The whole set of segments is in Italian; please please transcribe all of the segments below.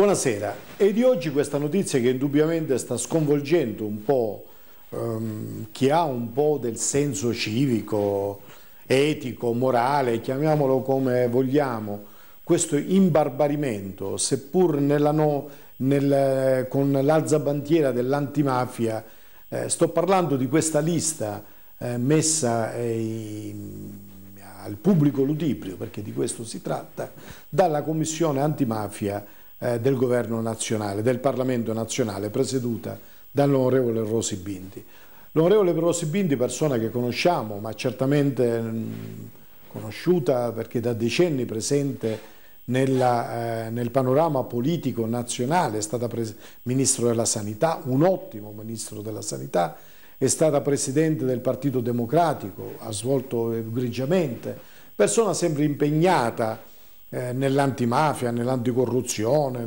Buonasera, e di oggi questa notizia che indubbiamente sta sconvolgendo un po' ehm, chi ha un po' del senso civico, etico, morale, chiamiamolo come vogliamo, questo imbarbarimento, seppur no, nel, con l'alzabandiera dell'antimafia, eh, sto parlando di questa lista eh, messa eh, al pubblico ludibrio, perché di questo si tratta, dalla Commissione antimafia eh, del governo nazionale, del Parlamento nazionale, presieduta dall'onorevole Rosi Bindi. L'onorevole Rosi Bindi, persona che conosciamo, ma certamente mh, conosciuta perché da decenni presente nella, eh, nel panorama politico nazionale, è stata ministro della sanità, un ottimo ministro della sanità, è stata presidente del Partito Democratico, ha svolto egregiamente, persona sempre impegnata eh, nell'antimafia, nell'anticorruzione,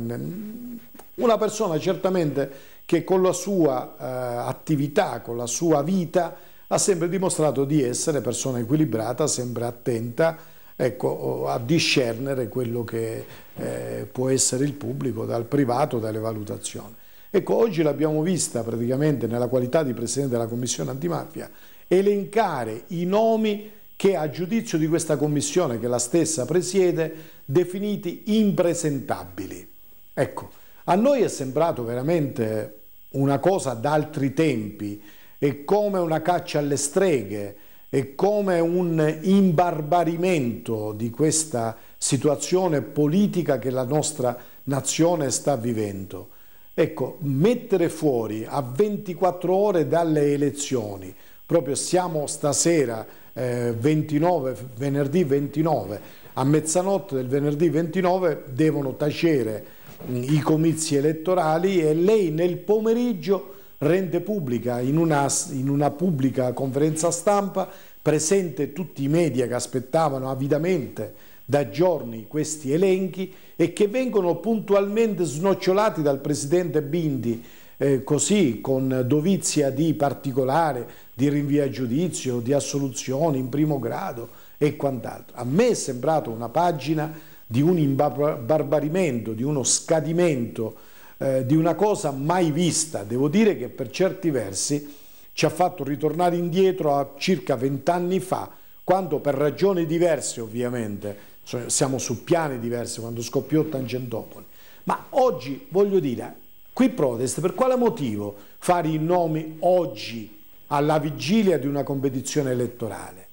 una persona certamente che con la sua eh, attività, con la sua vita, ha sempre dimostrato di essere persona equilibrata, sempre attenta ecco, a discernere quello che eh, può essere il pubblico dal privato, dalle valutazioni. Ecco, oggi l'abbiamo vista praticamente nella qualità di Presidente della Commissione antimafia elencare i nomi che a giudizio di questa commissione che la stessa presiede definiti impresentabili. Ecco, a noi è sembrato veramente una cosa d'altri tempi, è come una caccia alle streghe, è come un imbarbarimento di questa situazione politica che la nostra nazione sta vivendo. Ecco, mettere fuori a 24 ore dalle elezioni, proprio siamo stasera eh, 29, venerdì 29, a mezzanotte del venerdì 29 devono tacere mh, i comizi elettorali e lei nel pomeriggio rende pubblica in una, in una pubblica conferenza stampa, presente tutti i media che aspettavano avidamente da giorni questi elenchi e che vengono puntualmente snocciolati dal Presidente Bindi eh, così con dovizia di particolare, di rinvio a giudizio, di assoluzione in primo grado e quant'altro. A me è sembrato una pagina di un imbarbarimento, di uno scadimento, eh, di una cosa mai vista. Devo dire che per certi versi ci ha fatto ritornare indietro a circa vent'anni fa, quando per ragioni diverse ovviamente, cioè siamo su piani diversi, quando scoppiò Tangentopoli, ma oggi voglio dire, Qui protest, per quale motivo fare i nomi oggi alla vigilia di una competizione elettorale?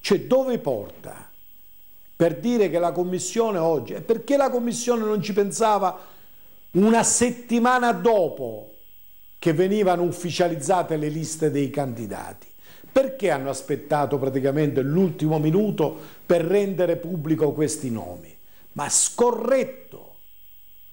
Cioè dove porta? Per dire che la Commissione oggi, e perché la Commissione non ci pensava una settimana dopo che venivano ufficializzate le liste dei candidati? Perché hanno aspettato praticamente l'ultimo minuto per rendere pubblico questi nomi? Ma scorretto!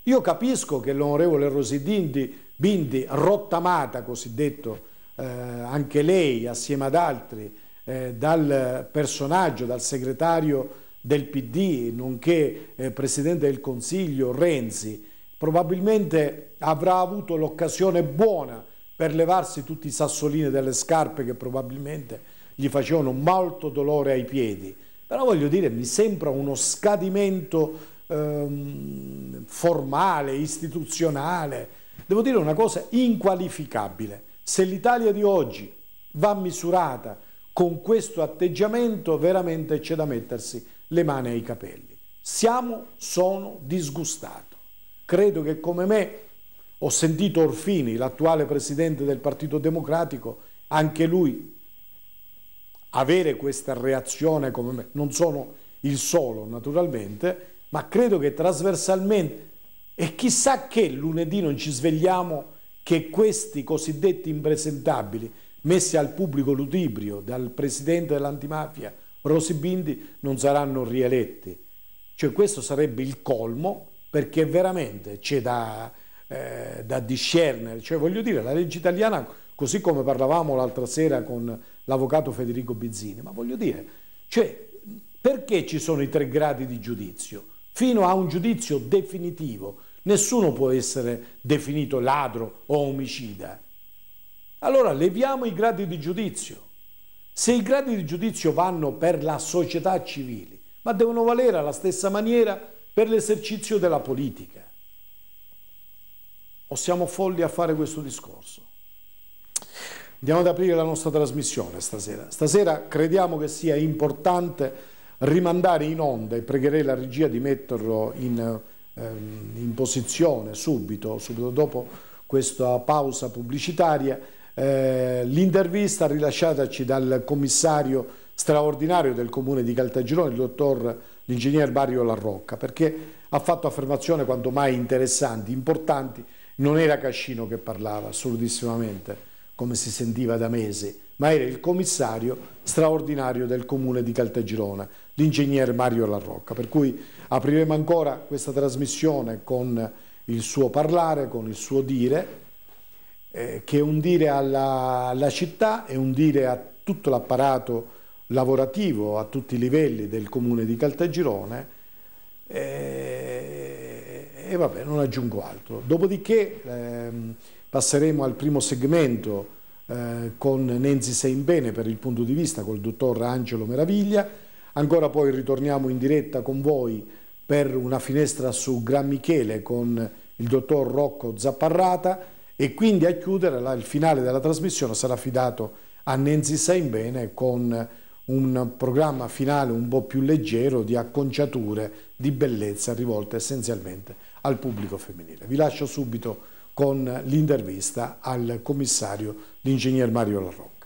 Io capisco che l'onorevole Rosidindi Bindi, rottamata cosiddetto, eh, anche lei assieme ad altri, eh, dal personaggio, dal segretario del PD, nonché eh, Presidente del Consiglio Renzi, probabilmente avrà avuto l'occasione buona per levarsi tutti i sassolini delle scarpe che probabilmente gli facevano molto dolore ai piedi. Però voglio dire, mi sembra uno scadimento ehm, formale, istituzionale, devo dire una cosa inqualificabile. Se l'Italia di oggi va misurata con questo atteggiamento, veramente c'è da mettersi le mani ai capelli. Siamo, sono disgustato. Credo che come me ho sentito Orfini, l'attuale presidente del Partito Democratico, anche lui avere questa reazione come me. Non sono il solo, naturalmente, ma credo che trasversalmente, e chissà che lunedì non ci svegliamo che questi cosiddetti impresentabili, messi al pubblico ludibrio dal presidente dell'antimafia Rosi Bindi, non saranno rieletti. Cioè questo sarebbe il colmo, perché veramente c'è da, eh, da discernere. Cioè voglio dire, la legge italiana, così come parlavamo l'altra sera con l'avvocato Federico Bizzini, ma voglio dire, cioè, perché ci sono i tre gradi di giudizio? Fino a un giudizio definitivo. Nessuno può essere definito ladro o omicida. Allora leviamo i gradi di giudizio. Se i gradi di giudizio vanno per la società civile, ma devono valere alla stessa maniera per l'esercizio della politica. o siamo folli a fare questo discorso? Andiamo ad aprire la nostra trasmissione stasera. Stasera crediamo che sia importante rimandare in onda e pregherei la regia di metterlo in, ehm, in posizione subito, subito dopo questa pausa pubblicitaria, eh, l'intervista rilasciataci dal commissario straordinario del comune di Caltagirone, il dottor l'ingegner Mario Larrocca, perché ha fatto affermazioni quanto mai interessanti, importanti, non era Cascino che parlava assolutissimamente, come si sentiva da mesi, ma era il commissario straordinario del comune di Caltagirone, l'ingegner Mario Larrocca. Per cui apriremo ancora questa trasmissione con il suo parlare, con il suo dire, eh, che è un dire alla, alla città, è un dire a tutto l'apparato lavorativo a tutti i livelli del comune di Caltagirone e, e vabbè, non aggiungo altro. Dopodiché ehm, passeremo al primo segmento eh, con Nenzi Seimbene per il punto di vista col dottor Angelo Meraviglia, ancora poi ritorniamo in diretta con voi per una finestra su Gran Michele con il dottor Rocco Zapparrata e quindi a chiudere la, il finale della trasmissione sarà affidato a Nenzi Seimbene con un programma finale un po' più leggero di acconciature di bellezza rivolte essenzialmente al pubblico femminile. Vi lascio subito con l'intervista al commissario, l'ingegner Mario Larrocca.